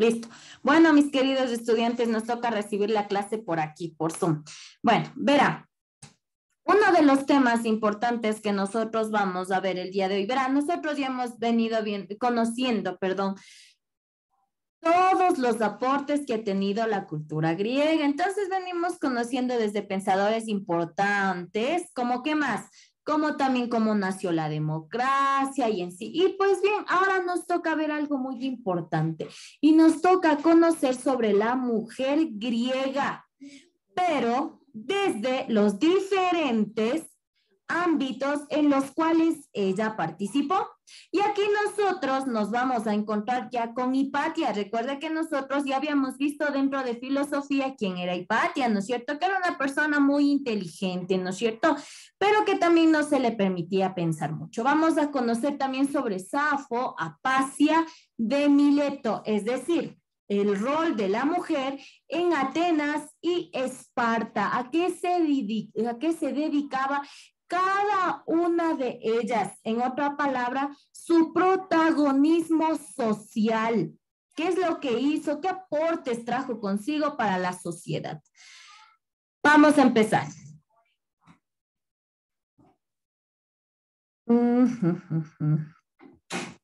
Listo. Bueno, mis queridos estudiantes, nos toca recibir la clase por aquí, por Zoom. Bueno, verá, uno de los temas importantes que nosotros vamos a ver el día de hoy, verá, nosotros ya hemos venido bien, conociendo, perdón, todos los aportes que ha tenido la cultura griega. Entonces venimos conociendo desde pensadores importantes, como qué más, como también cómo nació la democracia y en sí. Y pues bien, ahora nos toca ver algo muy importante y nos toca conocer sobre la mujer griega, pero desde los diferentes ámbitos en los cuales ella participó. Y aquí nosotros nos vamos a encontrar ya con Hipatia. Recuerda que nosotros ya habíamos visto dentro de filosofía quién era Hipatia, ¿no es cierto? Que era una persona muy inteligente, ¿no es cierto? Pero que también no se le permitía pensar mucho. Vamos a conocer también sobre Safo, Apacia de Mileto, es decir, el rol de la mujer en Atenas y Esparta. ¿A qué se, a qué se dedicaba cada una de ellas, en otra palabra, su protagonismo social. ¿Qué es lo que hizo? ¿Qué aportes trajo consigo para la sociedad? Vamos a empezar.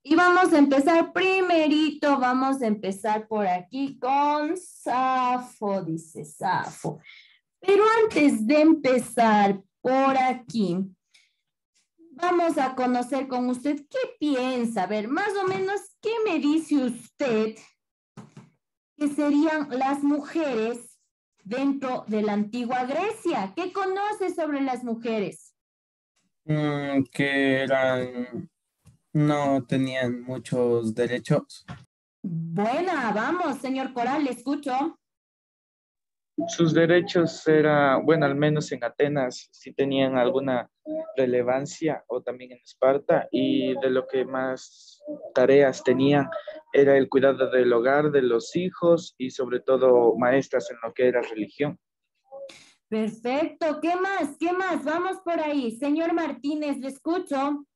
Y vamos a empezar primerito, vamos a empezar por aquí con Safo, dice Safo. Pero antes de empezar, por aquí. Vamos a conocer con usted qué piensa, a ver, más o menos, ¿qué me dice usted que serían las mujeres dentro de la antigua Grecia? ¿Qué conoce sobre las mujeres? Mm, que eran, no tenían muchos derechos. Buena, vamos, señor Coral, le escucho sus derechos era, bueno, al menos en Atenas sí tenían alguna relevancia o también en Esparta y de lo que más tareas tenían era el cuidado del hogar, de los hijos y sobre todo maestras en lo que era religión. Perfecto, ¿qué más? ¿Qué más? Vamos por ahí. Señor Martínez, le escucho.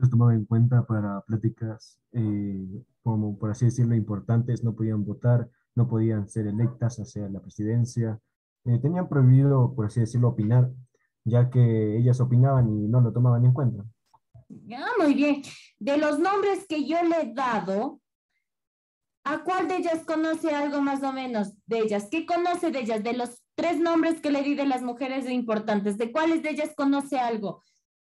Se tomaba en cuenta para pláticas, eh, como por así decirlo, importantes, no podían votar, no podían ser electas hacia la presidencia. Eh, tenían prohibido, por así decirlo, opinar, ya que ellas opinaban y no lo tomaban en cuenta. Ya, muy bien. De los nombres que yo le he dado, ¿a cuál de ellas conoce algo más o menos de ellas? ¿Qué conoce de ellas? De los tres nombres que le di de las mujeres importantes, ¿de cuáles de ellas conoce algo?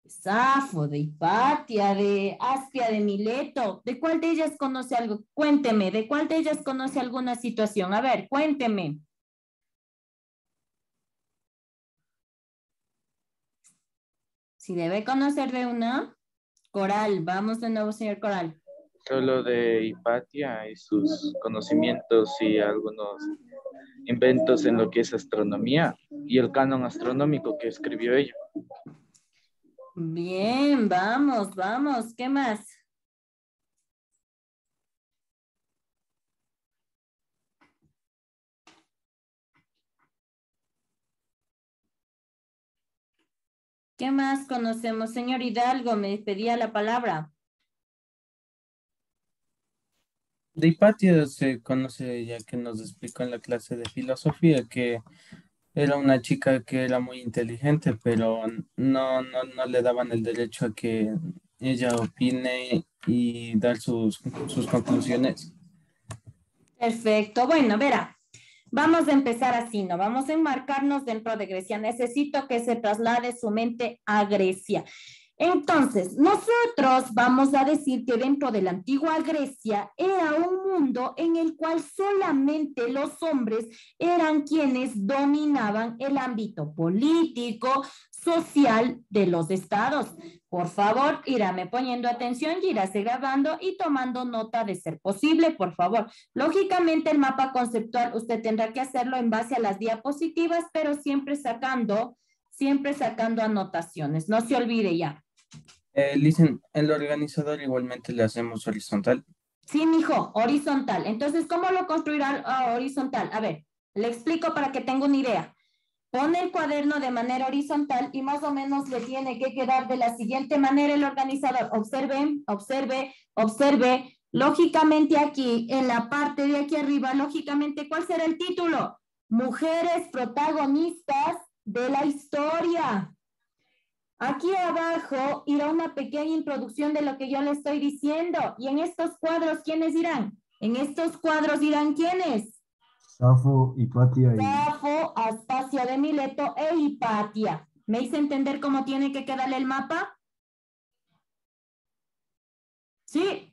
Safo, de Hipatia, de Aspia, de Mileto. ¿De cuál de ellas conoce algo? Cuénteme, ¿de cuál de ellas conoce alguna situación? A ver, cuénteme. Si debe conocer de una, Coral. Vamos de nuevo, señor Coral. Solo de Hipatia y sus conocimientos y algunos inventos en lo que es astronomía y el canon astronómico que escribió ella. Bien, vamos, vamos. ¿Qué más? ¿Qué más conocemos? Señor Hidalgo, me pedía la palabra. De Hipatia se conoce ya que nos explicó en la clase de filosofía que era una chica que era muy inteligente, pero no, no, no le daban el derecho a que ella opine y dar sus, sus conclusiones. Perfecto. Bueno, verá, vamos a empezar así, ¿no? Vamos a enmarcarnos dentro de Grecia. Necesito que se traslade su mente a Grecia. Entonces, nosotros vamos a decir que dentro de la antigua Grecia era un mundo en el cual solamente los hombres eran quienes dominaban el ámbito político, social de los estados. Por favor, irame poniendo atención y irase grabando y tomando nota de ser posible, por favor. Lógicamente, el mapa conceptual usted tendrá que hacerlo en base a las diapositivas, pero siempre sacando, siempre sacando anotaciones. No se olvide ya. Eh, dicen, el organizador igualmente le hacemos horizontal. Sí, mijo, horizontal. Entonces, ¿cómo lo construirá ah, horizontal? A ver, le explico para que tenga una idea. Pone el cuaderno de manera horizontal y más o menos le tiene que quedar de la siguiente manera el organizador. Observe, observe, observe, Lógicamente aquí, en la parte de aquí arriba, lógicamente, ¿cuál será el título? Mujeres protagonistas de la historia. Aquí abajo irá una pequeña introducción de lo que yo le estoy diciendo. Y en estos cuadros, ¿quiénes irán? En estos cuadros irán quiénes? Safo, Hipatia y... Safo, Aspasia de Mileto e Hipatia. ¿Me hice entender cómo tiene que quedarle el mapa? ¿Sí?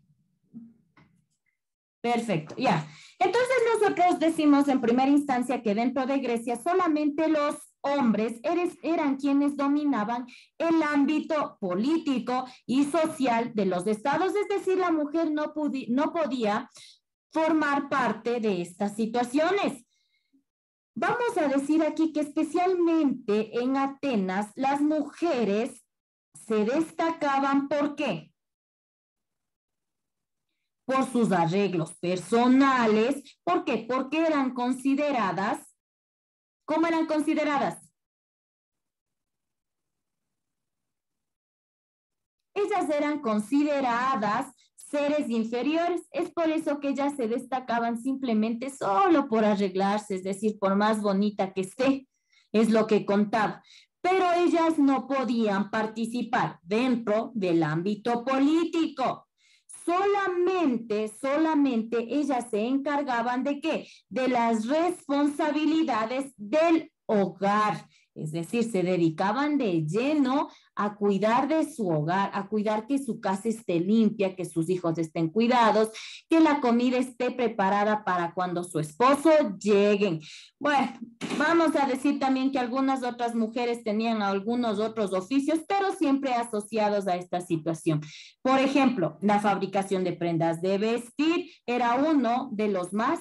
Perfecto, ya. Entonces nosotros decimos en primera instancia que dentro de Grecia solamente los hombres eran quienes dominaban el ámbito político y social de los estados, es decir, la mujer no, no podía formar parte de estas situaciones. Vamos a decir aquí que especialmente en Atenas las mujeres se destacaban, ¿por qué? por sus arreglos personales. ¿Por qué? Porque eran consideradas, ¿cómo eran consideradas? Ellas eran consideradas seres inferiores. Es por eso que ellas se destacaban simplemente solo por arreglarse, es decir, por más bonita que esté, es lo que contaba. Pero ellas no podían participar dentro del ámbito político solamente, solamente ellas se encargaban de qué? De las responsabilidades del hogar. Es decir, se dedicaban de lleno a cuidar de su hogar, a cuidar que su casa esté limpia, que sus hijos estén cuidados, que la comida esté preparada para cuando su esposo lleguen. Bueno, vamos a decir también que algunas otras mujeres tenían algunos otros oficios, pero siempre asociados a esta situación. Por ejemplo, la fabricación de prendas de vestir era uno de los más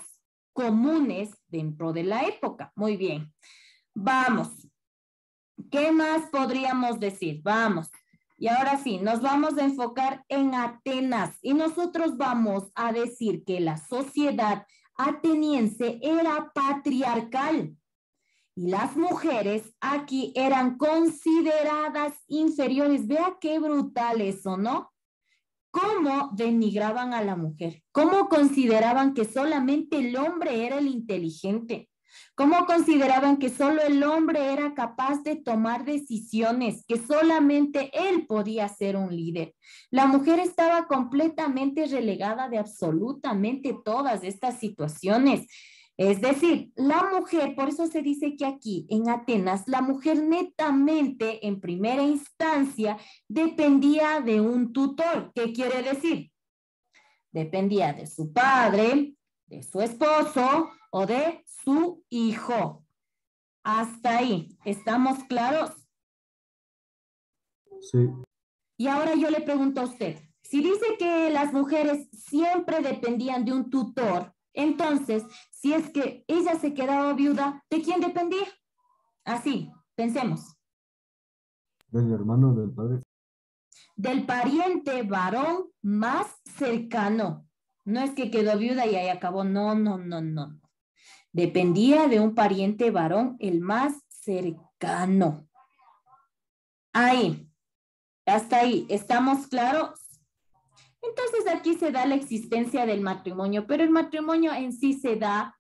comunes dentro de la época. Muy bien. Vamos, ¿Qué más podríamos decir? Vamos. Y ahora sí, nos vamos a enfocar en Atenas y nosotros vamos a decir que la sociedad ateniense era patriarcal y las mujeres aquí eran consideradas inferiores. Vea qué brutal eso, ¿no? ¿Cómo denigraban a la mujer? ¿Cómo consideraban que solamente el hombre era el inteligente? ¿Cómo consideraban que solo el hombre era capaz de tomar decisiones, que solamente él podía ser un líder? La mujer estaba completamente relegada de absolutamente todas estas situaciones. Es decir, la mujer, por eso se dice que aquí en Atenas, la mujer netamente en primera instancia dependía de un tutor. ¿Qué quiere decir? Dependía de su padre, de su esposo o de su hijo. Hasta ahí, ¿estamos claros? Sí. Y ahora yo le pregunto a usted, si dice que las mujeres siempre dependían de un tutor, entonces, si es que ella se quedaba viuda, ¿de quién dependía? Así, pensemos. Del hermano del padre. Del pariente varón más cercano. No es que quedó viuda y ahí acabó. No, no, no, no. Dependía de un pariente varón, el más cercano. Ahí, hasta ahí, ¿estamos claros? Entonces aquí se da la existencia del matrimonio, pero el matrimonio en sí se da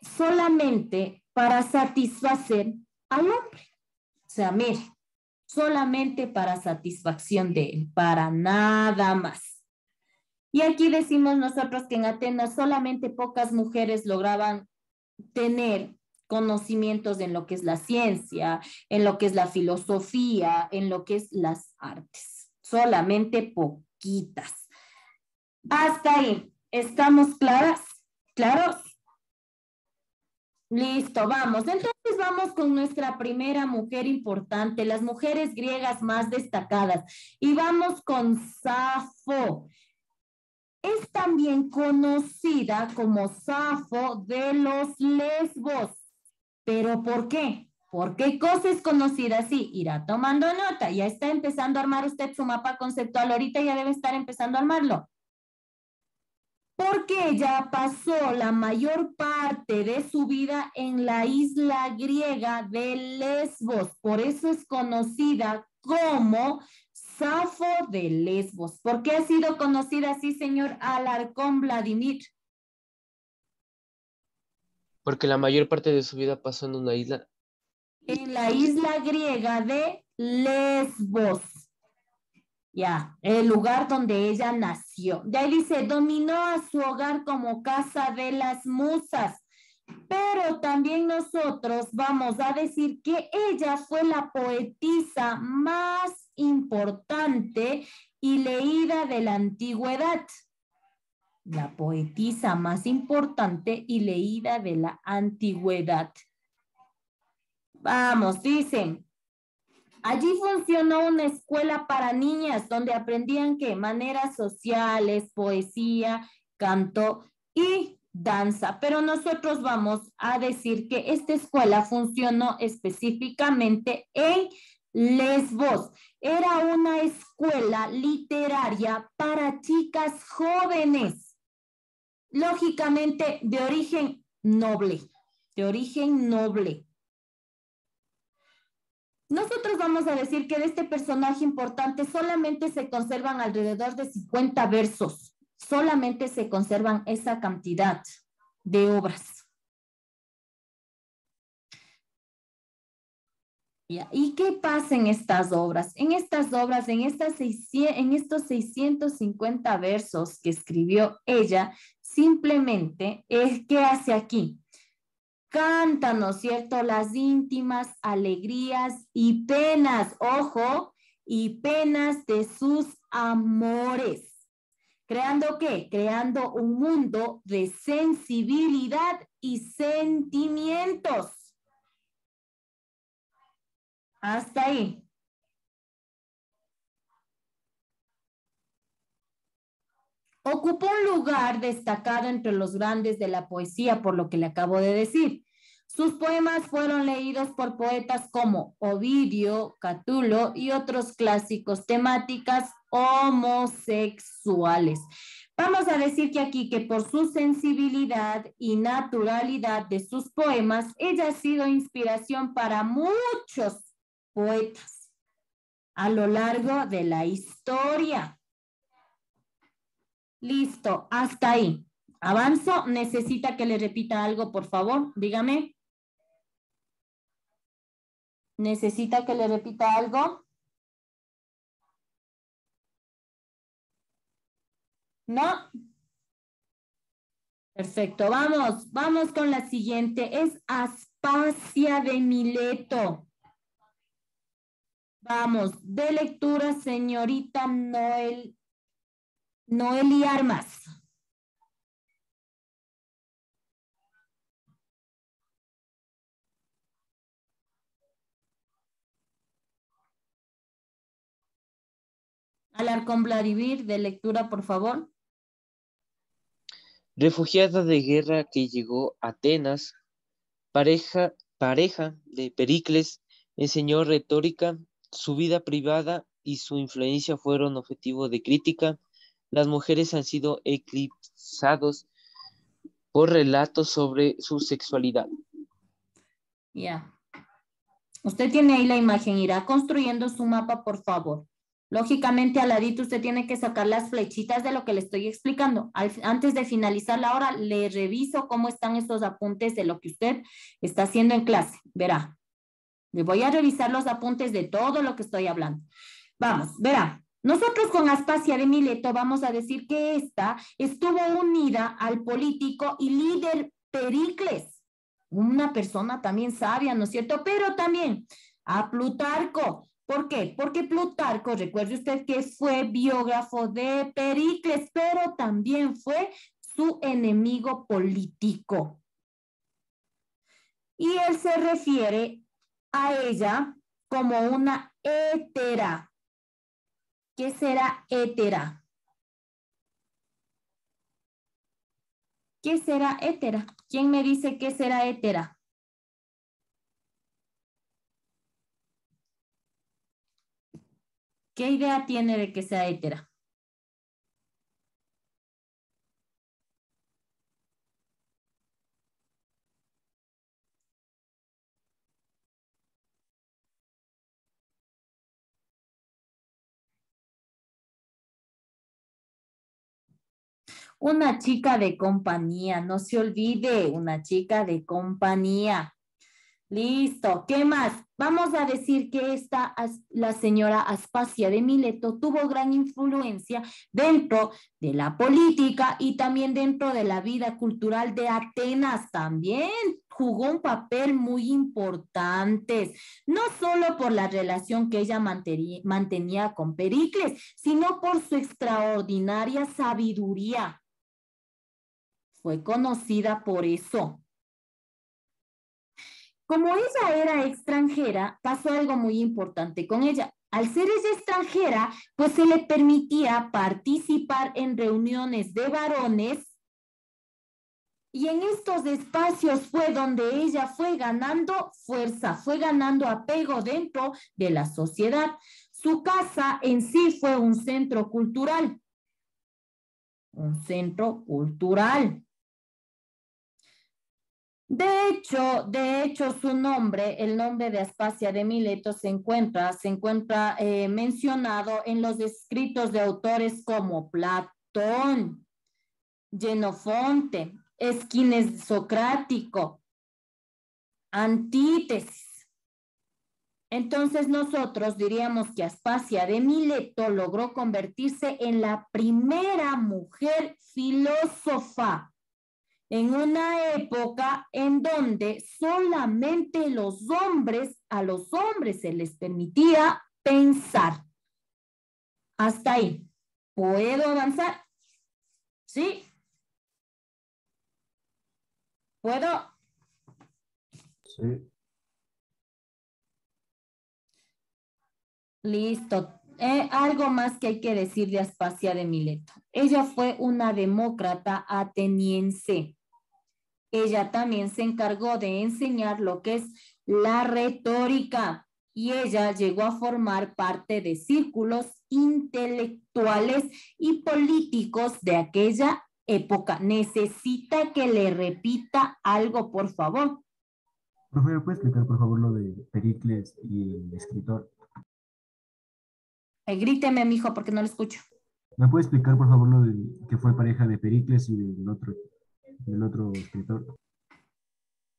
solamente para satisfacer al hombre. O sea, mire, solamente para satisfacción de él, para nada más. Y aquí decimos nosotros que en Atenas solamente pocas mujeres lograban tener conocimientos en lo que es la ciencia, en lo que es la filosofía, en lo que es las artes. Solamente poquitas. Hasta ahí. ¿Estamos claras? ¿Claros? Listo, vamos. Entonces vamos con nuestra primera mujer importante, las mujeres griegas más destacadas. Y vamos con Safo es también conocida como Safo de los Lesbos. ¿Pero por qué? ¿Por qué cosa es conocida así? Irá tomando nota. Ya está empezando a armar usted su mapa conceptual. Ahorita ya debe estar empezando a armarlo. Porque ella pasó la mayor parte de su vida en la isla griega de Lesbos. Por eso es conocida como Safo de Lesbos. ¿Por qué ha sido conocida así, señor Alarcón Vladimir? Porque la mayor parte de su vida pasó en una isla. En la isla griega de Lesbos. Ya, el lugar donde ella nació. De ahí dice, dominó a su hogar como casa de las musas. Pero también nosotros vamos a decir que ella fue la poetisa más importante y leída de la antigüedad la poetisa más importante y leída de la antigüedad. Vamos, dicen. Allí funcionó una escuela para niñas donde aprendían que maneras sociales, poesía, canto y danza. Pero nosotros vamos a decir que esta escuela funcionó específicamente en Lesbos. Era una escuela literaria para chicas jóvenes lógicamente de origen noble, de origen noble. Nosotros vamos a decir que de este personaje importante solamente se conservan alrededor de 50 versos, solamente se conservan esa cantidad de obras. ¿Y qué pasa en estas obras? En estas obras, en, estas en estos 650 versos que escribió ella, simplemente es que hace aquí. Canta, ¿no es cierto? Las íntimas alegrías y penas, ojo, y penas de sus amores. ¿Creando qué? Creando un mundo de sensibilidad y sentimientos. Hasta ahí. Ocupó un lugar destacado entre los grandes de la poesía, por lo que le acabo de decir. Sus poemas fueron leídos por poetas como Ovidio, Catulo y otros clásicos temáticas homosexuales. Vamos a decir que aquí que por su sensibilidad y naturalidad de sus poemas, ella ha sido inspiración para muchos poetas a lo largo de la historia. Listo, hasta ahí. Avanzo. Necesita que le repita algo, por favor. Dígame. ¿Necesita que le repita algo? ¿No? Perfecto, vamos, vamos con la siguiente. Es Aspasia de Mileto. Vamos, de lectura, señorita Noel, Noeli Armas. Alarcón Vladimir, de lectura, por favor. Refugiada de guerra que llegó a Atenas, pareja, pareja de Pericles, enseñó retórica su vida privada y su influencia fueron objetivo de crítica. Las mujeres han sido eclipsados por relatos sobre su sexualidad. Ya. Usted tiene ahí la imagen, irá construyendo su mapa, por favor. Lógicamente, al ladito usted tiene que sacar las flechitas de lo que le estoy explicando. antes de finalizar la hora, le reviso cómo están estos apuntes de lo que usted está haciendo en clase. Verá. Le voy a revisar los apuntes de todo lo que estoy hablando. Vamos, verá. Nosotros con Aspasia de Mileto vamos a decir que esta estuvo unida al político y líder Pericles, una persona también sabia, ¿no es cierto? Pero también a Plutarco. ¿Por qué? Porque Plutarco, recuerde usted que fue biógrafo de Pericles, pero también fue su enemigo político. Y él se refiere a ella como una hétera. ¿Qué será hétera? ¿Qué será hétera? ¿Quién me dice qué será hétera? ¿Qué idea tiene de que sea hétera? Una chica de compañía, no se olvide, una chica de compañía. Listo, ¿qué más? Vamos a decir que esta, la señora Aspasia de Mileto tuvo gran influencia dentro de la política y también dentro de la vida cultural de Atenas. También jugó un papel muy importante, no solo por la relación que ella mantenía con Pericles, sino por su extraordinaria sabiduría. Fue conocida por eso. Como ella era extranjera, pasó algo muy importante con ella. Al ser ella extranjera, pues se le permitía participar en reuniones de varones y en estos espacios fue donde ella fue ganando fuerza, fue ganando apego dentro de la sociedad. Su casa en sí fue un centro cultural. Un centro cultural. De hecho, de hecho, su nombre, el nombre de Aspasia de Mileto se encuentra, se encuentra eh, mencionado en los escritos de autores como Platón, Genofonte, Esquines Socrático, Antítesis. Entonces nosotros diríamos que Aspasia de Mileto logró convertirse en la primera mujer filósofa en una época en donde solamente los hombres, a los hombres se les permitía pensar. Hasta ahí. ¿Puedo avanzar? ¿Sí? ¿Puedo? Sí. Listo. Eh, algo más que hay que decir de Aspasia de Mileto. Ella fue una demócrata ateniense ella también se encargó de enseñar lo que es la retórica y ella llegó a formar parte de círculos intelectuales y políticos de aquella época. Necesita que le repita algo, por favor. Profe, ¿puede explicar, por favor, lo de Pericles y el escritor? Eh, gríteme, mijo, porque no lo escucho. ¿Me puede explicar, por favor, lo de que fue pareja de Pericles y del otro del otro escritor.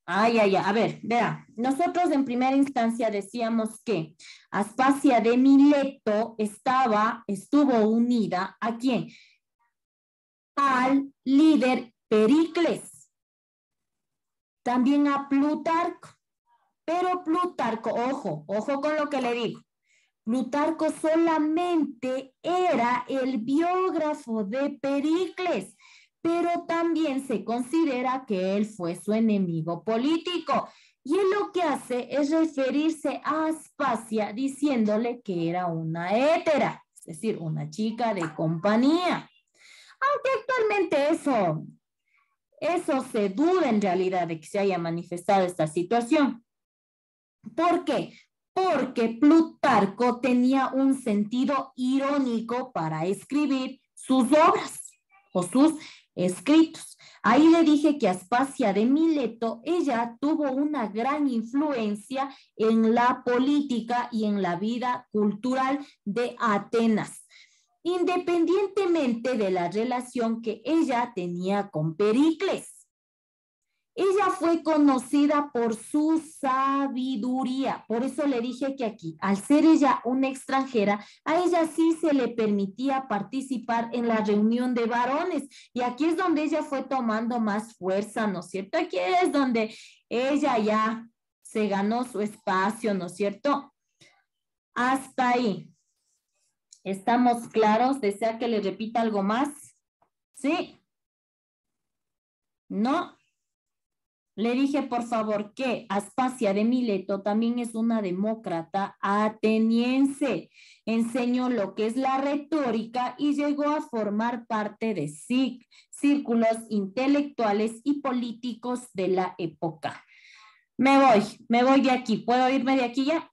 Ay, ay, ay, a ver, vea, nosotros en primera instancia decíamos que Aspasia de Mileto estaba, estuvo unida a quién? Al líder Pericles, también a Plutarco, pero Plutarco, ojo, ojo con lo que le digo, Plutarco solamente era el biógrafo de Pericles pero también se considera que él fue su enemigo político. Y él lo que hace es referirse a Aspasia diciéndole que era una hétera, es decir, una chica de compañía. Aunque actualmente eso, eso se duda en realidad de que se haya manifestado esta situación. ¿Por qué? Porque Plutarco tenía un sentido irónico para escribir sus obras o sus escritos. Ahí le dije que Aspasia de Mileto, ella tuvo una gran influencia en la política y en la vida cultural de Atenas, independientemente de la relación que ella tenía con Pericles. Ella fue conocida por su sabiduría. Por eso le dije que aquí, al ser ella una extranjera, a ella sí se le permitía participar en la reunión de varones. Y aquí es donde ella fue tomando más fuerza, ¿no es cierto? Aquí es donde ella ya se ganó su espacio, ¿no es cierto? Hasta ahí. ¿Estamos claros? ¿Desea que le repita algo más? ¿Sí? ¿No? Le dije, por favor, que Aspasia de Mileto también es una demócrata ateniense. Enseñó lo que es la retórica y llegó a formar parte de círculos intelectuales y políticos de la época. Me voy, me voy de aquí. ¿Puedo irme de aquí ya?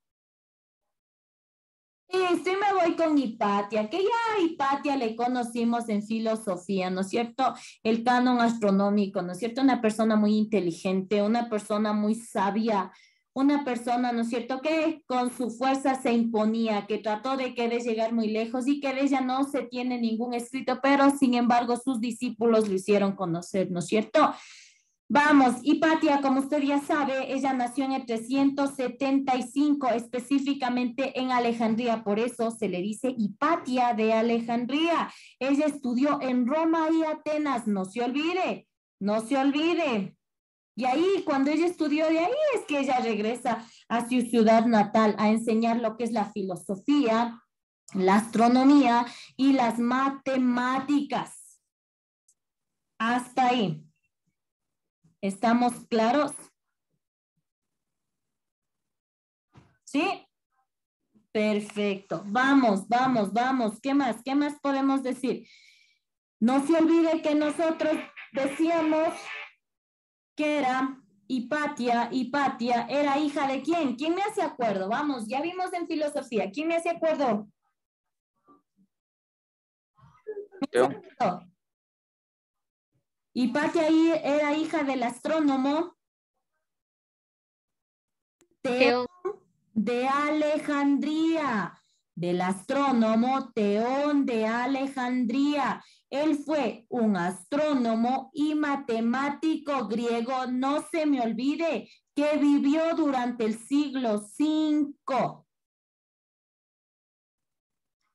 Sí, me voy con Hipatia, que ya Hipatia le conocimos en filosofía, ¿no es cierto? El canon astronómico, ¿no es cierto? Una persona muy inteligente, una persona muy sabia, una persona, ¿no es cierto?, que con su fuerza se imponía, que trató de que de llegar muy lejos y que de ella no se tiene ningún escrito, pero sin embargo sus discípulos lo hicieron conocer, ¿no es cierto? Vamos, Hipatia, como usted ya sabe, ella nació en el 375, específicamente en Alejandría, por eso se le dice Hipatia de Alejandría. Ella estudió en Roma y Atenas, no se olvide, no se olvide. Y ahí, cuando ella estudió de ahí, es que ella regresa a su ciudad natal a enseñar lo que es la filosofía, la astronomía y las matemáticas. Hasta ahí. ¿Estamos claros? ¿Sí? Perfecto. Vamos, vamos, vamos. ¿Qué más? ¿Qué más podemos decir? No se olvide que nosotros decíamos que era Hipatia. Hipatia era hija de quién? ¿Quién me hace acuerdo? Vamos, ya vimos en filosofía. ¿Quién me hace acuerdo? Hipatia era hija del astrónomo Teón de Alejandría, del astrónomo Teón de Alejandría. Él fue un astrónomo y matemático griego, no se me olvide, que vivió durante el siglo V.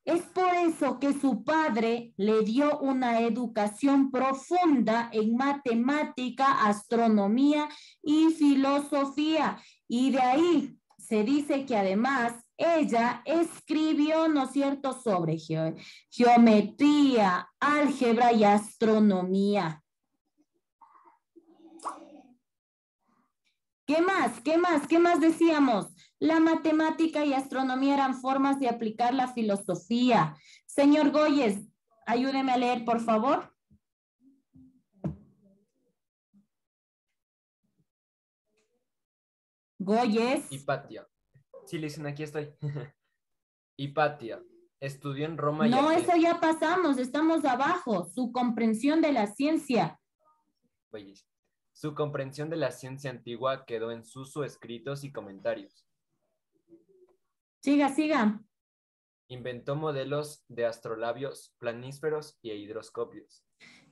Es por eso que su padre le dio una educación profunda en matemática, astronomía y filosofía. Y de ahí se dice que además ella escribió, ¿no es cierto?, sobre geometría, álgebra y astronomía. ¿Qué más? ¿Qué más? ¿Qué más decíamos? La matemática y astronomía eran formas de aplicar la filosofía. Señor Goyes, ayúdeme a leer, por favor. Goyes. Hipatia. Sí, le dicen, aquí estoy. Hipatia. Estudió en Roma. No, eso ya pasamos, estamos abajo. Su comprensión de la ciencia. Su comprensión de la ciencia antigua quedó en sus escritos y comentarios. Siga, siga. Inventó modelos de astrolabios, planísferos y hidroscopios.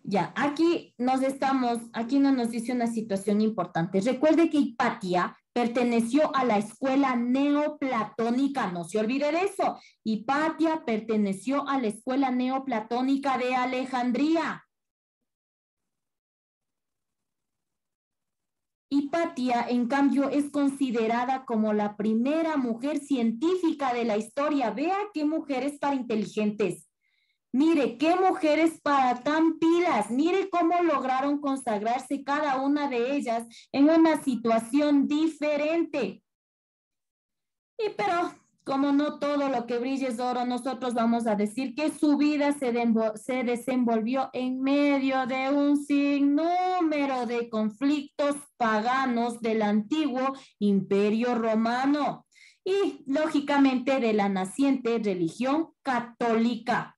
Ya, aquí nos estamos, aquí no nos dice una situación importante. Recuerde que Hipatia perteneció a la escuela neoplatónica, no se olvide de eso. Hipatia perteneció a la escuela neoplatónica de Alejandría. Hipatia, en cambio, es considerada como la primera mujer científica de la historia. Vea qué mujeres para inteligentes. Mire, qué mujeres para tan pilas. Mire cómo lograron consagrarse cada una de ellas en una situación diferente. Y pero como no todo lo que brilla es oro, nosotros vamos a decir que su vida se, se desenvolvió en medio de un sinnúmero de conflictos paganos del antiguo imperio romano y lógicamente de la naciente religión católica.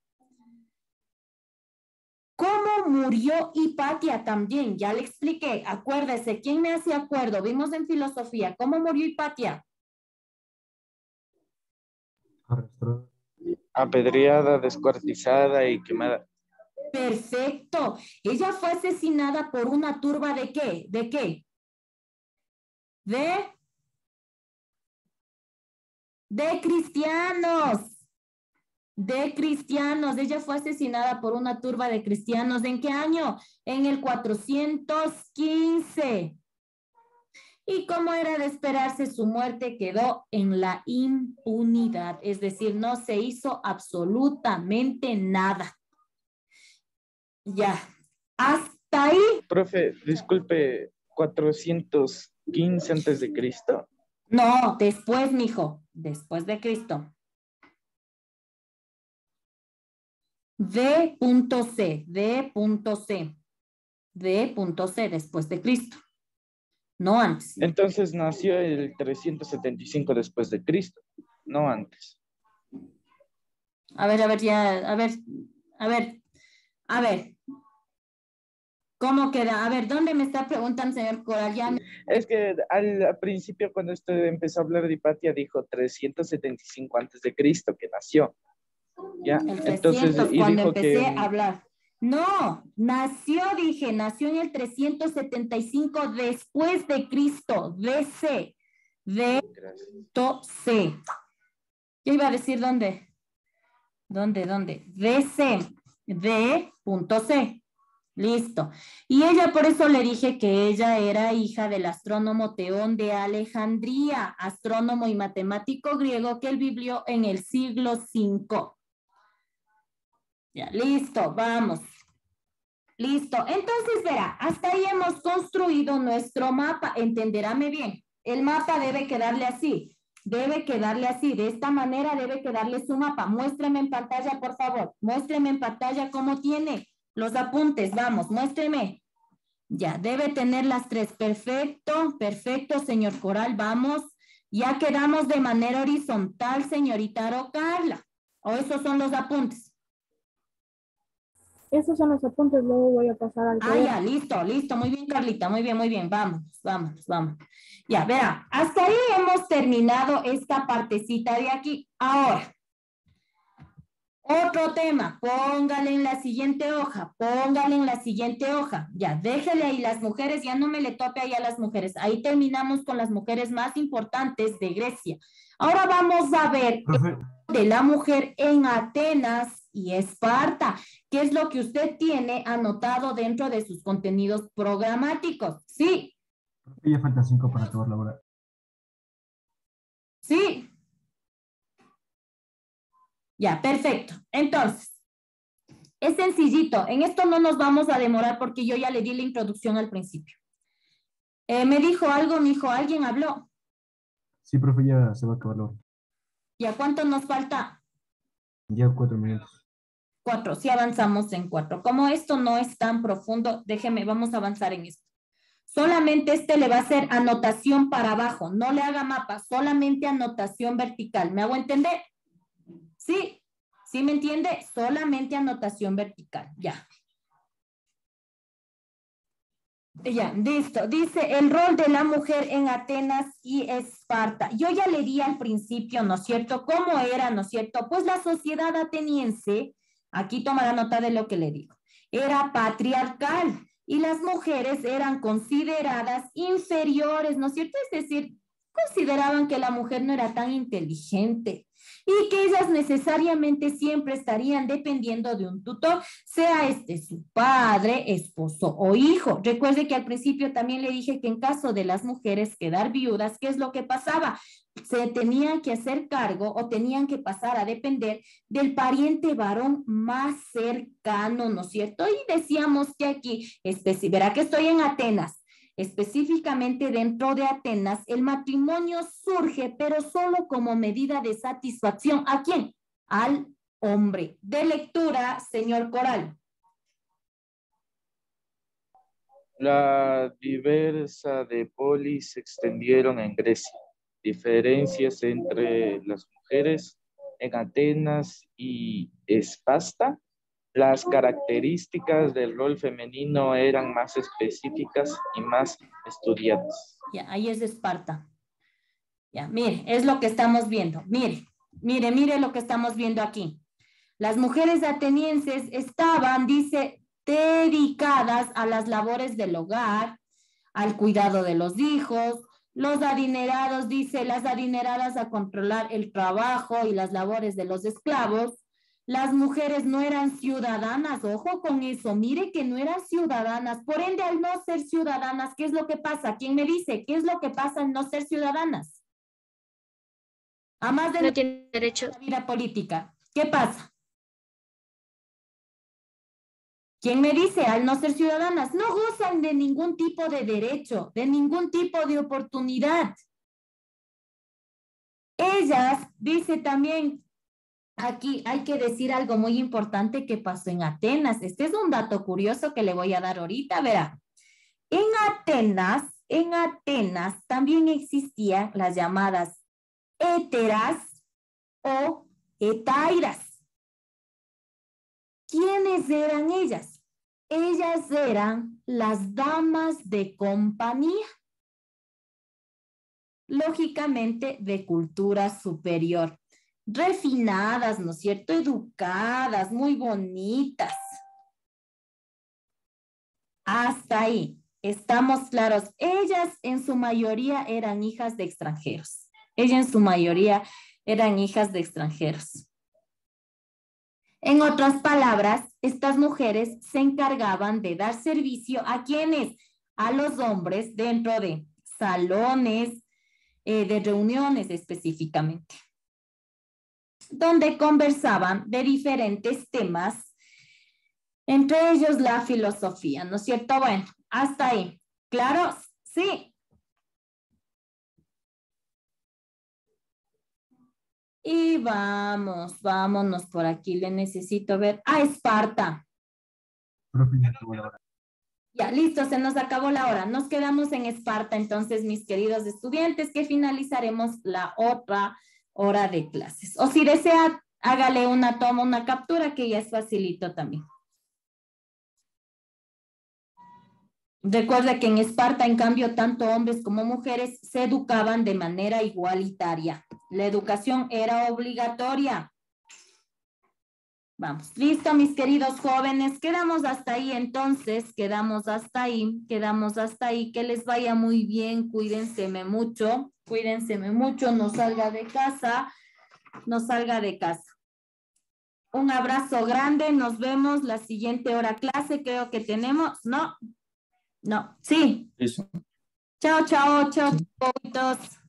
¿Cómo murió Hipatia también? Ya le expliqué. Acuérdese, ¿quién me hace acuerdo? Vimos en filosofía. ¿Cómo murió Hipatia? Apedreada, descuartizada y quemada. Perfecto. Ella fue asesinada por una turba de qué? ¿De qué? De de cristianos. De cristianos. Ella fue asesinada por una turba de cristianos. ¿En qué año? En el 415. Y como era de esperarse, su muerte quedó en la impunidad, es decir, no se hizo absolutamente nada. Ya, hasta ahí. Profe, disculpe, 415 antes de Cristo. No, después, mijo, después de Cristo. D.C, D.C, D.C, después de Cristo no antes. Entonces nació el 375 después de Cristo, no antes. A ver, a ver, ya, a ver, a ver, a ver. ¿Cómo queda? A ver, ¿dónde me está preguntando, señor Coral? Ya me- Es que al principio cuando usted empezó a hablar de Hipatia dijo 375 antes de Cristo que nació. ¿Ya? El 300, Entonces, y cuando dijo empecé que a hablar. No, nació, dije, nació en el 375 después de Cristo, DC, de. C. Yo iba a decir dónde. ¿Dónde, dónde? DC, D punto C. Listo. Y ella, por eso le dije que ella era hija del astrónomo Teón de Alejandría, astrónomo y matemático griego que él vivió en el siglo V. Ya, listo, vamos. Listo. Entonces, verá, hasta ahí hemos construido nuestro mapa. Entenderáme bien. El mapa debe quedarle así. Debe quedarle así. De esta manera debe quedarle su mapa. Muéstreme en pantalla, por favor. Muéstreme en pantalla cómo tiene los apuntes. Vamos, muéstreme. Ya, debe tener las tres. Perfecto, perfecto, señor Coral. Vamos. Ya quedamos de manera horizontal, señorita Aro Carla. O esos son los apuntes. Esos son los apuntes, luego voy a pasar al Ah, ya, listo, listo. Muy bien, Carlita. Muy bien, muy bien. Vamos, vamos, vamos. Ya, verá, hasta ahí hemos terminado esta partecita de aquí. Ahora, otro tema. Póngale en la siguiente hoja. Póngale en la siguiente hoja. Ya, déjele ahí las mujeres. Ya no me le tope ahí a las mujeres. Ahí terminamos con las mujeres más importantes de Grecia. Ahora vamos a ver de la mujer en Atenas y Esparta. ¿Qué es lo que usted tiene anotado dentro de sus contenidos programáticos? Sí, ya faltan cinco para acabar la hora. sí. Ya, perfecto. Entonces, es sencillito. En esto no nos vamos a demorar porque yo ya le di la introducción al principio. Eh, me dijo algo, me dijo, alguien habló. Sí, profe, ya se va a acabar la hora. ¿Y a cuánto nos falta? Ya cuatro minutos. Cuatro, si avanzamos en cuatro. Como esto no es tan profundo, déjeme, vamos a avanzar en esto. Solamente este le va a hacer anotación para abajo, no le haga mapa, solamente anotación vertical. ¿Me hago entender? Sí, ¿sí me entiende? Solamente anotación vertical, ya. Ya, listo. Dice el rol de la mujer en Atenas y Esparta. Yo ya le di al principio, ¿no es cierto? ¿Cómo era, no es cierto? Pues la sociedad ateniense, aquí tomará nota de lo que le digo, era patriarcal y las mujeres eran consideradas inferiores, ¿no es cierto? Es decir, consideraban que la mujer no era tan inteligente y que ellas necesariamente siempre estarían dependiendo de un tutor, sea este su padre, esposo o hijo. Recuerde que al principio también le dije que en caso de las mujeres quedar viudas, ¿qué es lo que pasaba? Se tenían que hacer cargo o tenían que pasar a depender del pariente varón más cercano, ¿no es cierto? Y decíamos que aquí, especi- verá que estoy en Atenas, específicamente dentro de Atenas, el matrimonio surge, pero solo como medida de satisfacción. ¿A quién? Al hombre. De lectura, señor Coral. La diversa de polis se extendieron en Grecia. Diferencias entre las mujeres en Atenas y Espasta. Las características del rol femenino eran más específicas y más estudiadas. Ya, ahí es Esparta. Ya, mire, es lo que estamos viendo. Mire, mire, mire lo que estamos viendo aquí. Las mujeres atenienses estaban, dice, dedicadas a las labores del hogar, al cuidado de los hijos, los adinerados, dice, las adineradas a controlar el trabajo y las labores de los esclavos. Las mujeres no eran ciudadanas, ojo con eso, mire que no eran ciudadanas. Por ende, al no ser ciudadanas, ¿qué es lo que pasa? ¿Quién me dice? ¿Qué es lo que pasa al no ser ciudadanas? A más de No tiene derecho. la vida política, ¿qué pasa? ¿Quién me dice? Al no ser ciudadanas, no gozan de ningún tipo de derecho, de ningún tipo de oportunidad. Ellas, dice también, aquí hay que decir algo muy importante que pasó en Atenas. Este es un dato curioso que le voy a dar ahorita, verá. En Atenas, en Atenas también existían las llamadas héteras o etairas. ¿Quiénes eran ellas? ellas eran las damas de compañía, lógicamente de cultura superior, refinadas, ¿no es cierto? Educadas, muy bonitas. Hasta ahí, estamos claros. Ellas en su mayoría eran hijas de extranjeros. Ellas en su mayoría eran hijas de extranjeros. En otras palabras, estas mujeres se encargaban de dar servicio a quienes, a los hombres dentro de salones eh, de reuniones específicamente, donde conversaban de diferentes temas, entre ellos la filosofía, ¿no es cierto? Bueno, hasta ahí. ¿Claro? Sí. Y vamos, vámonos por aquí. Le necesito ver. Ah, Esparta. Ya, listo, se nos acabó la hora. Nos quedamos en Esparta, entonces, mis queridos estudiantes, que finalizaremos la otra hora de clases. O si desea, hágale una toma, una captura, que ya es facilito también. Recuerda que en Esparta, en cambio, tanto hombres como mujeres se educaban de manera igualitaria. La educación era obligatoria. Vamos, listo, mis queridos jóvenes. Quedamos hasta ahí entonces, quedamos hasta ahí, quedamos hasta ahí. Que les vaya muy bien, cuídense mucho, cuídense mucho, no salga de casa, no salga de casa. Un abrazo grande, nos vemos la siguiente hora clase, creo que tenemos, ¿no? No, sí. Eso. Chao, chao, chao, todos.